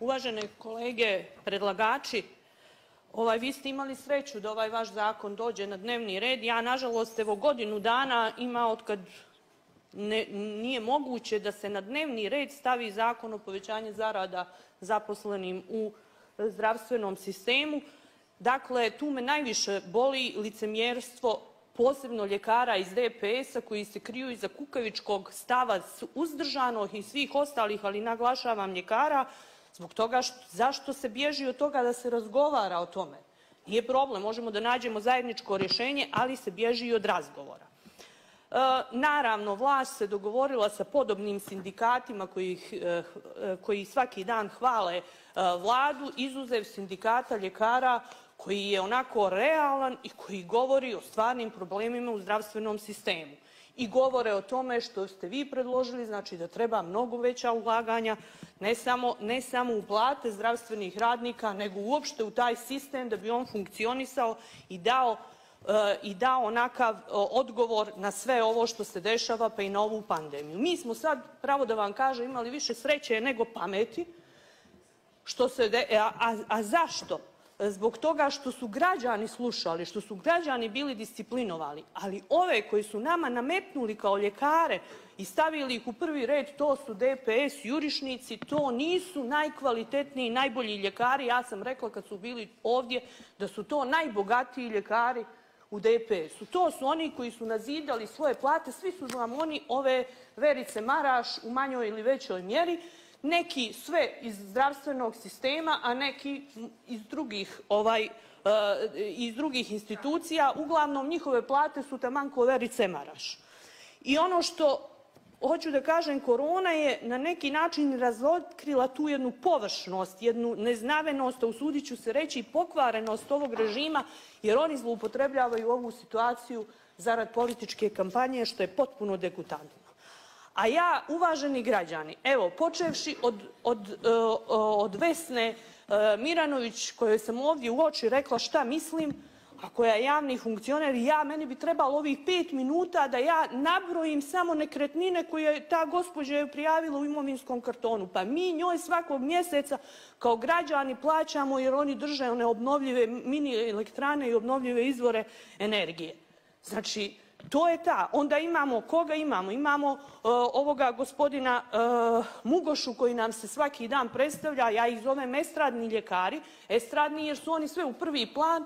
Uvažene kolege predlagači, ovaj, vi ste imali sreću da ovaj vaš zakon dođe na dnevni red. Ja, nažalost, evo godinu dana ima otkad nije moguće da se na dnevni red stavi zakon o povećanju zarada zaposlenim u zdravstvenom sistemu. Dakle, tu me najviše boli licemjerstvo posebno ljekara iz DPS-a koji se kriju iza kukavičkog stava uzdržanog i svih ostalih, ali naglašavam ljekara, zbog toga zašto se bježi od toga da se razgovara o tome. Nije problem, možemo da nađemo zajedničko rješenje, ali se bježi i od razgovora. E, naravno, vlast se dogovorila sa podobnim sindikatima koji, e, koji svaki dan hvale e, vladu, izuzev sindikata ljekara koji je onako realan i koji govori o stvarnim problemima u zdravstvenom sistemu i govore o tome što ste vi predložili, znači da treba mnogo veća ulaganja, ne samo, ne samo u plate zdravstvenih radnika, nego uopšte u taj sistem da bi on funkcionisao i dao e, i dao onakav odgovor na sve ovo što se dešava pa i na ovu pandemiju. Mi smo sad, pravo da vam kažem, imali više sreće nego pameti, što se a, a zašto? Zbog toga što su građani slušali, što su građani bili disciplinovali, ali ove koji su nama nametnuli kao ljekare i stavili ih u prvi red, to su DPS jurišnici, to nisu najkvalitetniji najbolji ljekari. Ja sam rekla kad su bili ovdje da su to najbogatiji ljekari u DPS-u. To su oni koji su nazidali svoje plate, svi su vam oni ove Verice Maraš u manjoj ili većoj mjeri neki sve iz zdravstvenog sistema, a neki iz drugih ovaj, e, iz drugih institucija. Uglavnom njihove plate su taman ko Verice Maraš. I ono što hoću da kažem, korona je na neki način razotkrila tu jednu površnost, jednu neznavenost, a usudit ću se reći i pokvarenost ovog režima, jer oni zloupotrebljavaju ovu situaciju zarad političke kampanje, što je potpuno degutantno. A ja, uvaženi građani, evo, počevši od, od, e, od Vesne e, Miranović, kojoj sam ovdje u oči rekla šta mislim, a koja je javni funkcioner, ja, meni bi trebalo ovih pet minuta da ja nabrojim samo nekretnine koje je ta gospođa je prijavila u imovinskom kartonu. Pa mi njoj svakog mjeseca kao građani plaćamo jer oni drže one obnovljive mini elektrane i obnovljive izvore energije. Znači, to je ta. Onda imamo, koga imamo? Imamo e, ovoga gospodina e, Mugošu koji nam se svaki dan predstavlja, ja ih zovem estradni ljekari, estradni jer su oni sve u prvi plan,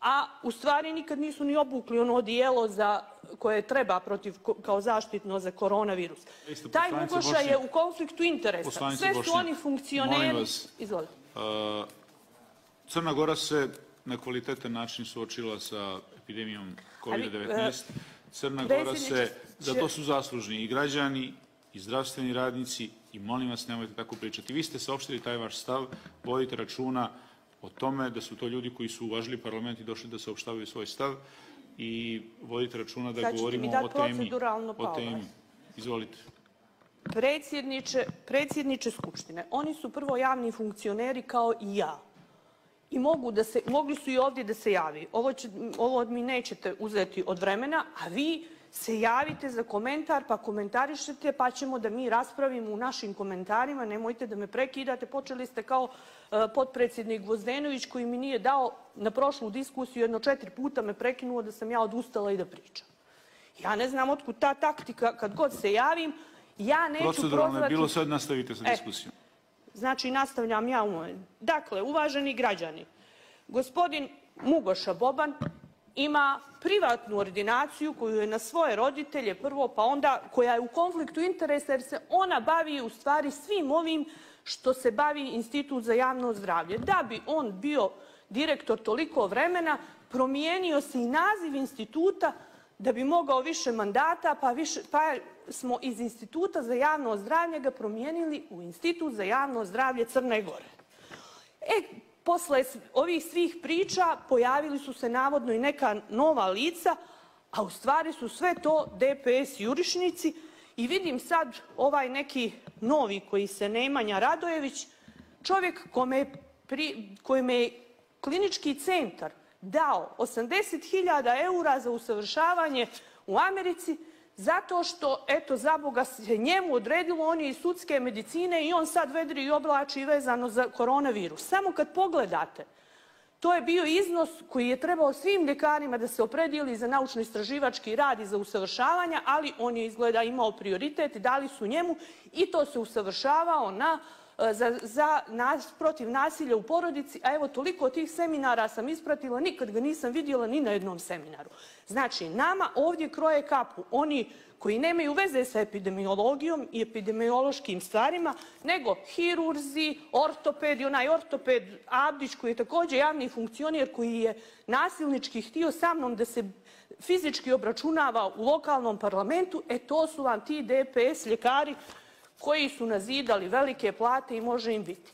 a u stvari nikad nisu ni obukli ono odijelo za koje treba protiv, kao zaštitno za koronavirus. Taj Mugoša je u konfliktu interesa. Sve su oni funkcioneri. Izvolite. E, Crna Gora se na kvalitetan način suočila sa epidemijom COVID-19. Crna Gora se, za to su zaslužni i građani, i zdravstveni radnici i molim vas nemojte tako pričati. Vi ste saopštili taj vaš stav, vodite računa o tome da su to ljudi koji su uvažili parlament i došli da saopštavaju svoj stav i vodite računa da govorimo o temi. O temi. Izvolite. Predsjedniče, predsjedniče Skupštine, oni su prvo javni funkcioneri kao i ja i mogu da se, mogli su i ovdje da se javi. Ovo, će, ovo mi nećete uzeti od vremena, a vi se javite za komentar, pa komentarišete, pa ćemo da mi raspravimo u našim komentarima. Nemojte da me prekidate. Počeli ste kao uh, potpredsjednik Gvozdenović koji mi nije dao na prošlu diskusiju jedno četiri puta me prekinuo da sam ja odustala i da pričam. Ja ne znam otkud ta taktika kad god se javim. Ja neću Proceduralno je bilo, sad nastavite sa e, diskusijom. Znači, nastavljam ja u moj. Dakle, uvaženi građani, gospodin Mugoša Boban ima privatnu ordinaciju koju je na svoje roditelje prvo, pa onda koja je u konfliktu interesa jer se ona bavi u stvari svim ovim što se bavi Institut za javno zdravlje. Da bi on bio direktor toliko vremena, promijenio se i naziv instituta da bi mogao više mandata, pa, više, pa smo iz Instituta za javno zdravlje ga promijenili u Institut za javno zdravlje Crne Gore. E, posle ovih svih priča pojavili su se navodno i neka nova lica, a u stvari su sve to DPS jurišnici i vidim sad ovaj neki novi koji se Nemanja Radojević, čovjek kome pri, je klinički centar dao 80.000 eura za usavršavanje u Americi, zato što, eto, za Boga se njemu odredilo, on je iz sudske medicine i on sad vedri i oblači vezano za koronavirus. Samo kad pogledate, to je bio iznos koji je trebao svim ljekarima da se opredijeli za naučno-istraživački rad i za usavršavanja, ali on je izgleda imao prioritet, dali su njemu i to se usavršavao na E, za, protiv nasilja u porodici, a evo toliko tih seminara sam ispratila, nikad ga nisam vidjela ni na jednom seminaru. Znači, nama ovdje kroje kapu oni koji nemaju veze sa epidemiologijom i epidemiološkim stvarima, nego hirurzi, ortopedi, onaj ortoped Abdić koji je također javni funkcioner koji je nasilnički htio sa mnom da se fizički obračunava u lokalnom parlamentu, e to su vam ti DPS ljekari koji su nazidali velike plate i može im biti.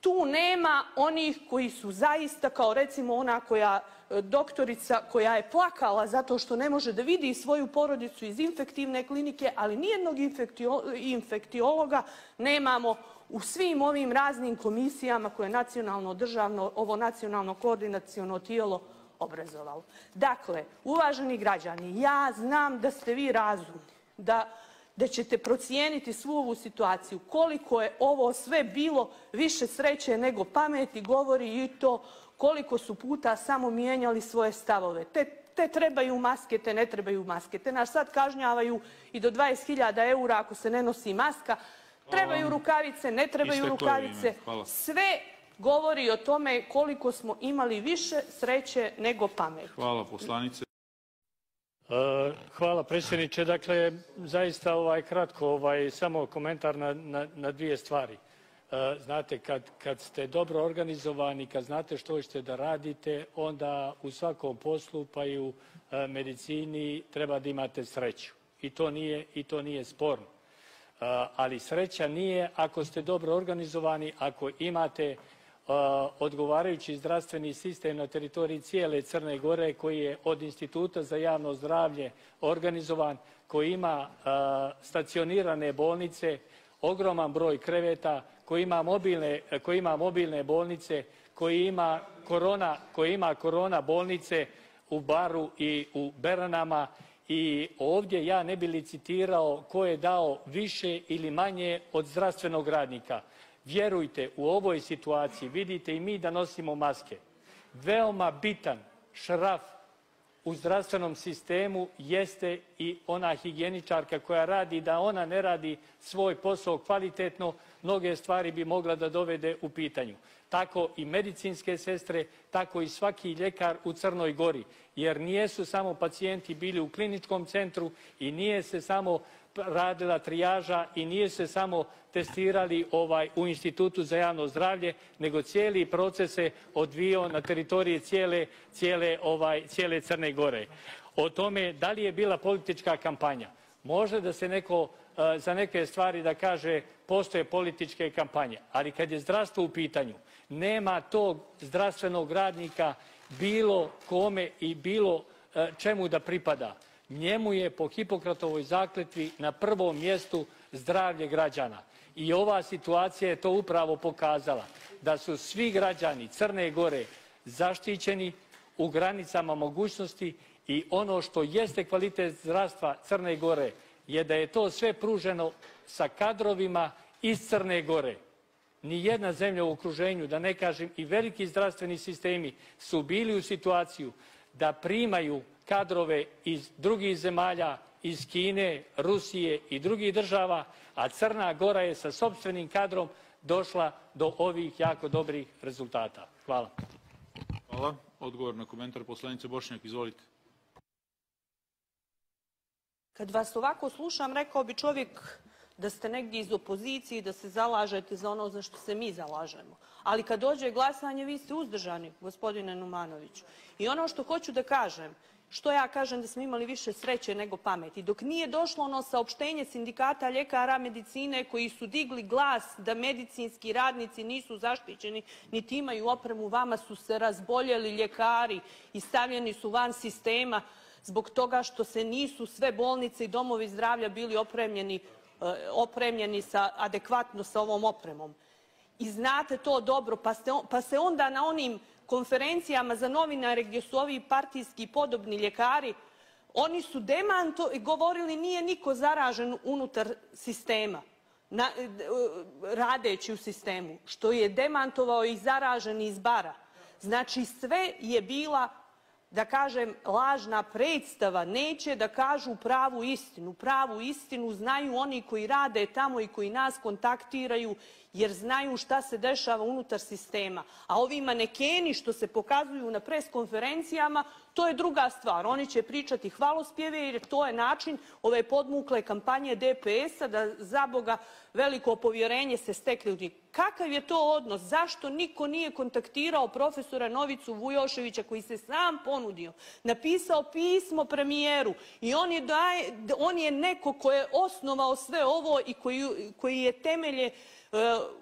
Tu nema onih koji su zaista, kao recimo ona koja e, doktorica koja je plakala zato što ne može da vidi svoju porodicu iz infektivne klinike, ali nijednog infektiologa nemamo u svim ovim raznim komisijama koje je nacionalno državno, ovo nacionalno koordinaciono tijelo obrazovalo. Dakle, uvaženi građani, ja znam da ste vi razumni, da da ćete procijeniti svu ovu situaciju. Koliko je ovo sve bilo više sreće nego pameti govori i to koliko su puta samo mijenjali svoje stavove. Te, trebaju maske, te ne trebaju maske. Te nas sad kažnjavaju i do 20.000 eura ako se ne nosi maska. Trebaju rukavice, ne trebaju rukavice. Sve govori o tome koliko smo imali više sreće nego pameti. Hvala poslanice. E, hvala predsjedniče. Dakle, zaista ovaj, kratko, ovaj, samo komentar na, dvije stvari. E, znate, kad, ste dobro organizovani, kad znate što ćete da radite, onda u svakom poslu, pa i u e, medicini, treba da imate sreću. I to nije, i to nije sporno. Ali sreća nije ako ste dobro organizovani, ako imate odgovarajući zdravstveni sistem na teritoriji cijele Crne Gore koji je od Instituta za javno zdravlje organizovan, koji ima stacionirane bolnice, ogroman broj kreveta, koji ima mobilne, bolnice, koji ima korona, koji ima korona bolnice u Baru i u Beranama i ovdje ja ne bi licitirao ko je dao više ili manje od zdravstvenog radnika. Vjerujte, u ovoj situaciji vidite i mi da nosimo maske. Veoma bitan šraf u zdravstvenom sistemu jeste i ona higijeničarka koja radi, da ona ne radi svoj posao kvalitetno, mnoge stvari bi mogla da dovede u pitanju. Tako i medicinske sestre, tako i svaki ljekar u Crnoj Gori. Jer nijesu samo pacijenti bili u kliničkom centru i nije se samo radila trijaža i nije se samo testirali ovaj, u Institutu za javno zdravlje, nego cijeli proces se odvijao na teritoriji ovaj, cijele, Crne Gore. O tome da li je bila politička kampanja. Može da se neko e, za neke stvari da kaže postoje političke kampanje, ali kad je zdravstvo u pitanju, nema tog zdravstvenog radnika bilo kome i bilo e, čemu da pripada njemu je po Hipokratovoj zakletvi na prvom mjestu zdravlje građana. I ova situacija je to upravo pokazala, da su svi građani Crne Gore zaštićeni u granicama mogućnosti i ono što jeste kvalitet zdravstva Crne Gore je da je to sve pruženo sa kadrovima iz Crne Gore. Ni jedna zemlja u okruženju, da ne kažem i veliki zdravstveni sistemi su bili u situaciju da primaju kadrove iz drugih zemalja, iz Kine, Rusije i drugih država, a Crna Gora je sa sopstvenim kadrom došla do ovih jako dobrih rezultata. Hvala. Hvala. Odgovor na komentar poslanice Bošnjak, izvolite. Kad vas ovako slušam, rekao bi čovjek da ste negdje iz opozicije i da se zalažete za ono za što se mi zalažemo. Ali kad dođe glasanje, vi ste uzdržani, gospodine Numanoviću. I ono što hoću da kažem, što ja kažem da smo imali više sreće nego pameti. Dok nije došlo ono saopštenje sindikata ljekara medicine koji su digli glas da medicinski radnici nisu zaštićeni niti imaju opremu, vama su se razboljeli ljekari i stavljeni su van sistema zbog toga što se nisu sve bolnice i domovi zdravlja bili opremljeni, e, opremljeni sa, adekvatno sa ovom opremom. I znate to dobro, pa, pa se onda na onim konferencijama za novinare gdje su ovi partijski podobni ljekari Oni su demanto govorili nije niko zaražen unutar sistema, radeći u sistemu, što je demantovao i zaraženi iz bara. Znači sve je bila da kažem, lažna predstava, neće da kažu pravu istinu. Pravu istinu znaju oni koji rade tamo i koji nas kontaktiraju jer znaju šta se dešava unutar sistema. A ovi manekeni što se pokazuju na pres konferencijama, to je druga stvar. Oni će pričati hvalospjeve jer to je način ove podmukle kampanje DPS-a da za Boga veliko povjerenje se stekli. Kakav je to odnos? Zašto niko nije kontaktirao profesora Novicu Vujoševića koji se sam ponudio, napisao pismo premijeru i on je, on je neko ko je osnovao sve ovo i koji, koji je temelje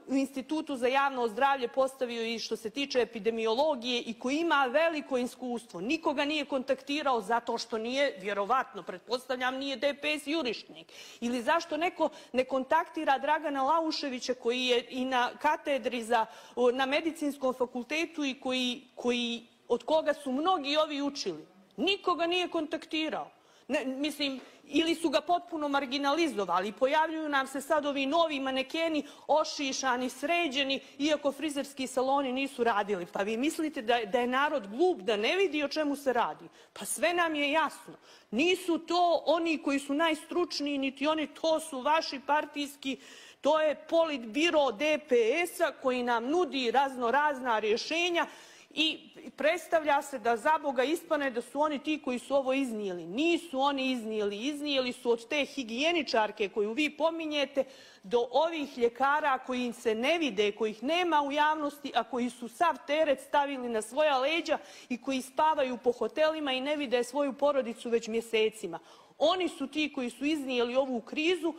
u Institutu za javno zdravlje postavio i što se tiče epidemiologije i koji ima veliko iskustvo. Nikoga nije kontaktirao zato što nije, vjerovatno, pretpostavljam, nije DPS jurišnik. Ili zašto neko ne kontaktira Dragana Lauševića koji je i na katedri za, na medicinskom fakultetu i koji, koji, od koga su mnogi ovi učili. Nikoga nije kontaktirao. Ne, mislim, ili su ga potpuno marginalizovali. Pojavljuju nam se sad ovi novi manekeni, ošišani, sređeni, iako frizerski saloni nisu radili. Pa vi mislite da, da je narod glup, da ne vidi o čemu se radi? Pa sve nam je jasno. Nisu to oni koji su najstručniji, niti oni, to su vaši partijski to je politbiro DPS-a koji nam nudi razno razna rješenja i predstavlja se da za Boga ispane da su oni ti koji su ovo iznijeli. Nisu oni iznijeli, iznijeli su od te higijeničarke koju vi pominjete do ovih ljekara koji im se ne vide, kojih nema u javnosti, a koji su sav teret stavili na svoja leđa i koji spavaju po hotelima i ne vide svoju porodicu već mjesecima. Oni su ti koji su iznijeli ovu krizu,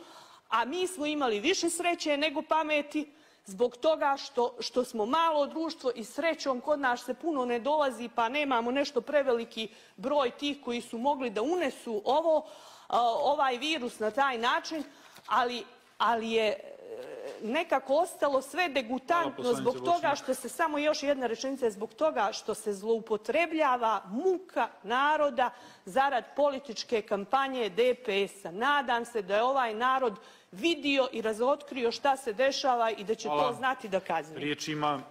a mi smo imali više sreće nego pameti, zbog toga što, što smo malo društvo i srećom kod nas se puno ne dolazi pa nemamo nešto preveliki broj tih koji su mogli da unesu ovo, ovaj virus na taj način, ali, ali je e, nekako ostalo sve degutantno zbog toga što se, samo još jedna rečenica, zbog toga što se zloupotrebljava muka naroda zarad političke kampanje DPS-a. Nadam se da je ovaj narod vidio i razotkrio šta se dešava i da će to znati da kazni. Riječ ima